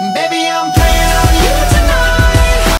Baby, I'm playing on you.